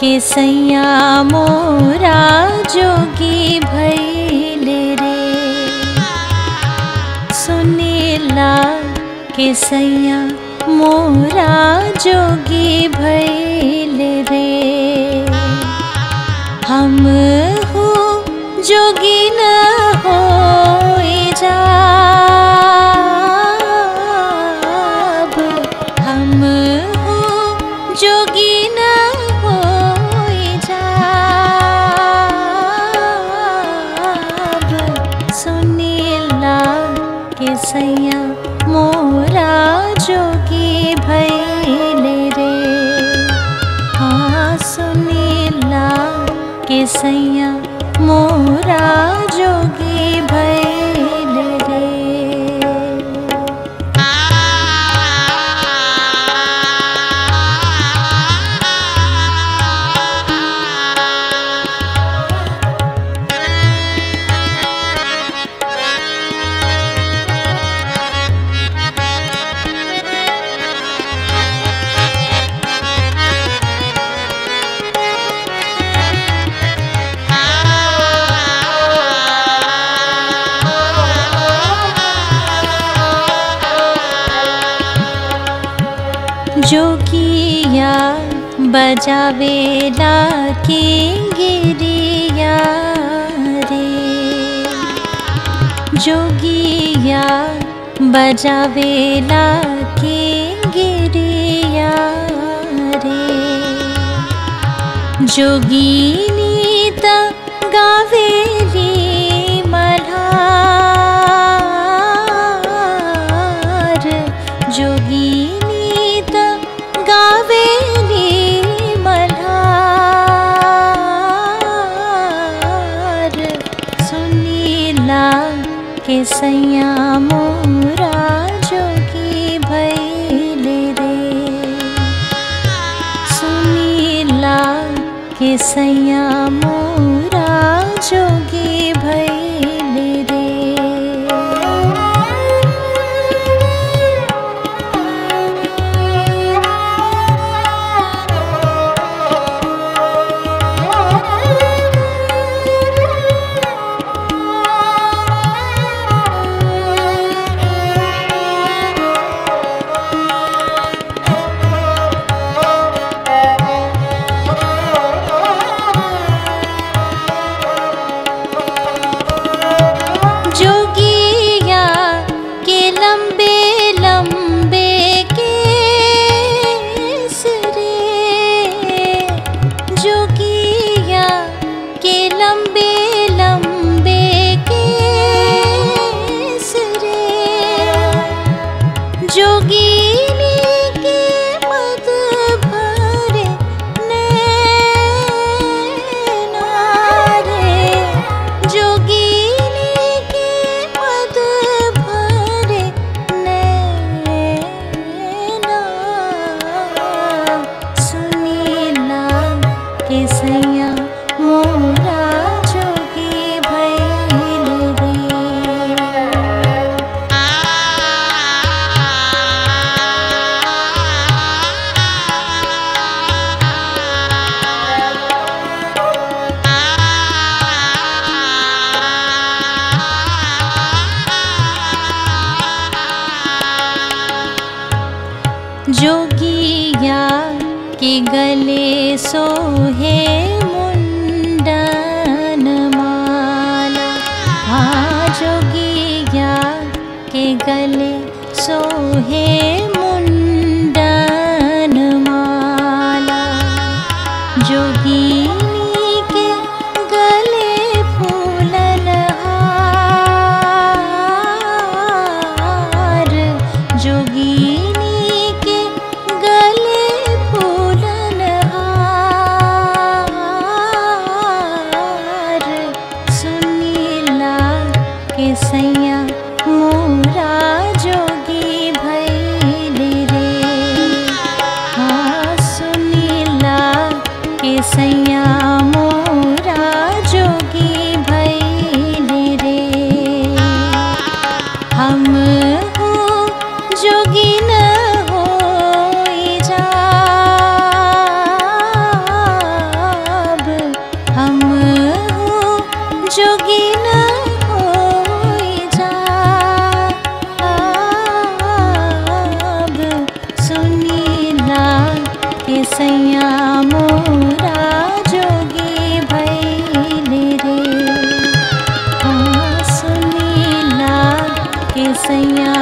के सैया मोरा जोगी भैले रे। सुनीला के सैया मोरा जोगी भैले सुनीला के सैया मोरा जोगी भैले रे। हाँ सुनीला के सैया मोरा जोगी भैल जोगिया रे। जोगिया बजावेला के गिरिया रे। जोगिनी त गावेली सैया जोगिया के गले सोहे मुंडन माला। हाँ जोगिया के गले सोहे मुंडन माला। जोगिनी सैया मोरा सैया मोरा जोगी भैले रे। हाँ सुनीला के सैया